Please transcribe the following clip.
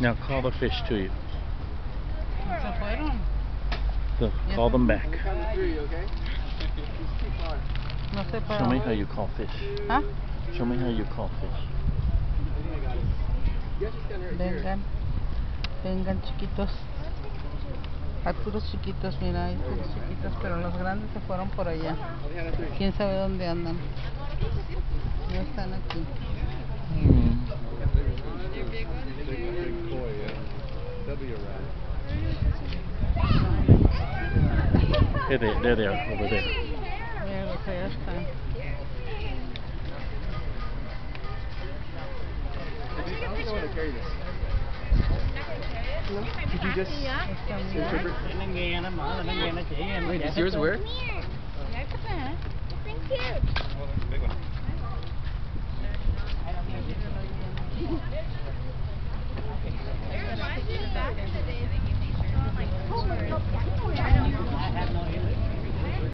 Now call the fish to you. So call them back. Show me how you call fish. ¿Ah? Show me how you call fish. Vengan. Vengan chiquitos. Arturos chiquitos, mira, hay puros chiquitos, pero los grandes se fueron por allá. ¿Quién sabe dónde andan? No están aquí. There they there they are, over there. Yeah, looks like that's fine. I'm going to carry this. Could you just interpret? Wait, does yours work? Thank you.